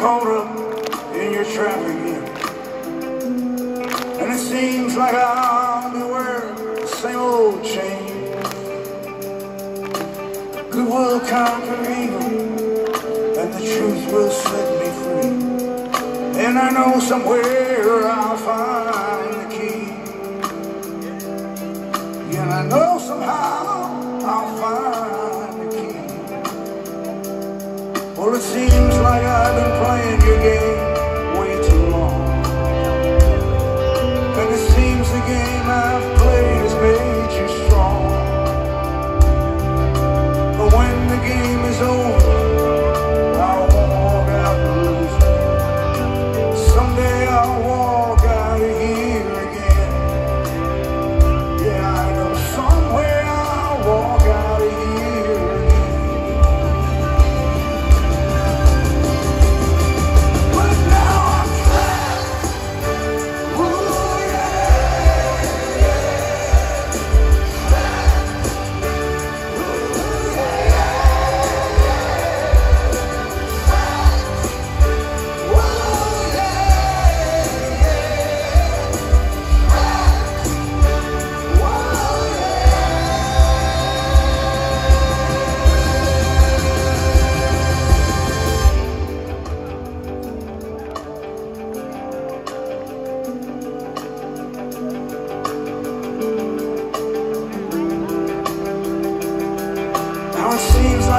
caught up in your trap again. And it seems like I'll be wearing the same old chain. Good will conquer evil, and the truth will set me free. And I know somewhere I'll find the key. And I know somehow I'll find well, it seems like I've been playing your game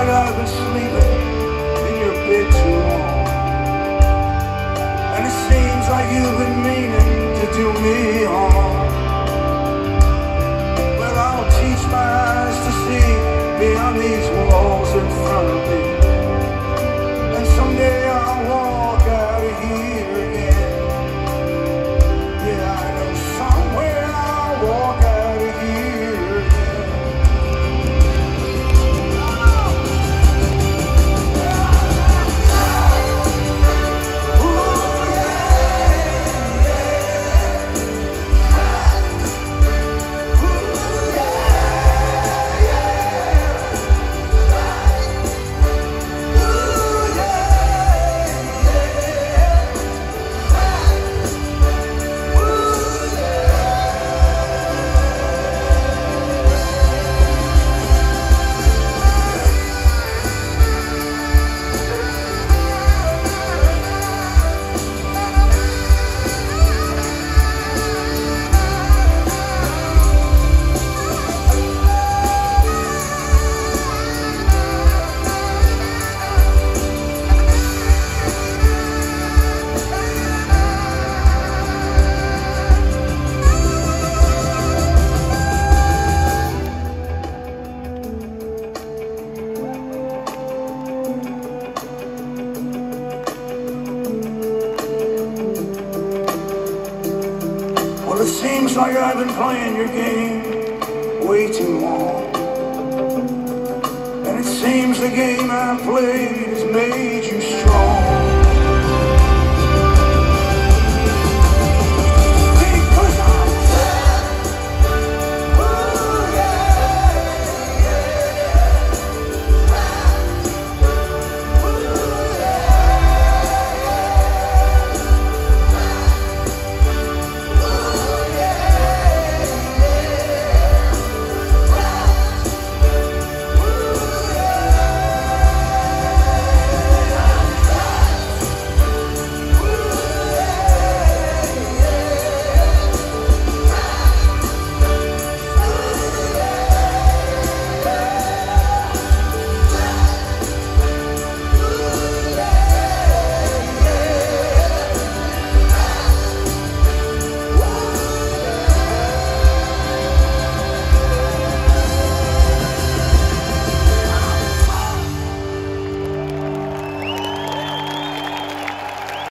like I've been sleeping in your bed too long. And it seems like you've been meaning to do me harm. Well, I'll teach my eyes to see beyond these walls in front of me. It seems like I've been playing your game way too long. And it seems the game I played has made you strong.